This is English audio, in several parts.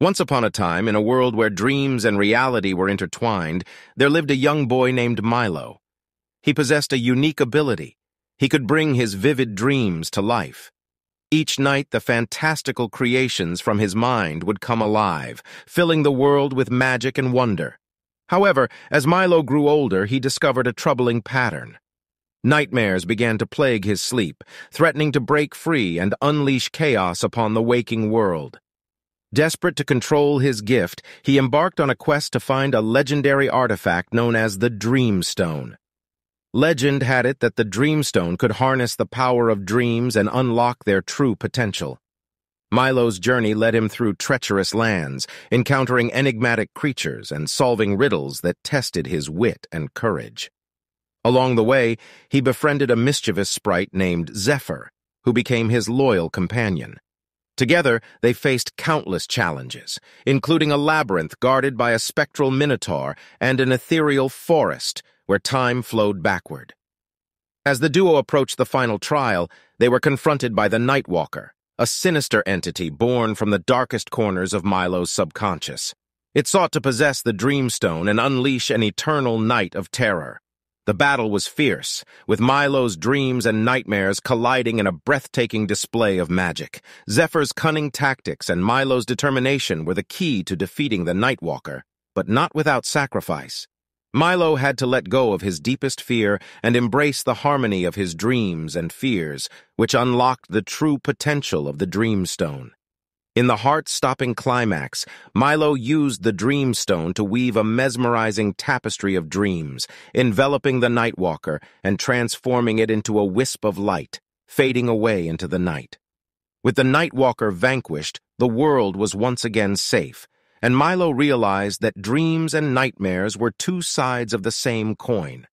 Once upon a time, in a world where dreams and reality were intertwined, there lived a young boy named Milo. He possessed a unique ability. He could bring his vivid dreams to life. Each night, the fantastical creations from his mind would come alive, filling the world with magic and wonder. However, as Milo grew older, he discovered a troubling pattern. Nightmares began to plague his sleep, threatening to break free and unleash chaos upon the waking world. Desperate to control his gift, he embarked on a quest to find a legendary artifact known as the Dreamstone. Legend had it that the Dreamstone could harness the power of dreams and unlock their true potential. Milo's journey led him through treacherous lands, encountering enigmatic creatures and solving riddles that tested his wit and courage. Along the way, he befriended a mischievous sprite named Zephyr, who became his loyal companion. Together, they faced countless challenges, including a labyrinth guarded by a spectral minotaur and an ethereal forest where time flowed backward. As the duo approached the final trial, they were confronted by the Nightwalker, a sinister entity born from the darkest corners of Milo's subconscious. It sought to possess the Dreamstone and unleash an eternal night of terror. The battle was fierce, with Milo's dreams and nightmares colliding in a breathtaking display of magic. Zephyr's cunning tactics and Milo's determination were the key to defeating the Nightwalker, but not without sacrifice. Milo had to let go of his deepest fear and embrace the harmony of his dreams and fears, which unlocked the true potential of the Dreamstone. In the heart-stopping climax, Milo used the Dreamstone to weave a mesmerizing tapestry of dreams, enveloping the Nightwalker and transforming it into a wisp of light, fading away into the night. With the Nightwalker vanquished, the world was once again safe, and Milo realized that dreams and nightmares were two sides of the same coin.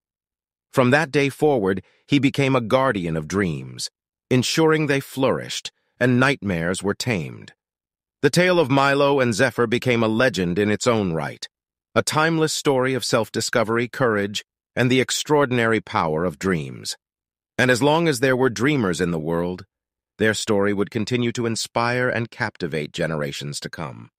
From that day forward, he became a guardian of dreams, ensuring they flourished and nightmares were tamed. The tale of Milo and Zephyr became a legend in its own right, a timeless story of self-discovery, courage, and the extraordinary power of dreams. And as long as there were dreamers in the world, their story would continue to inspire and captivate generations to come.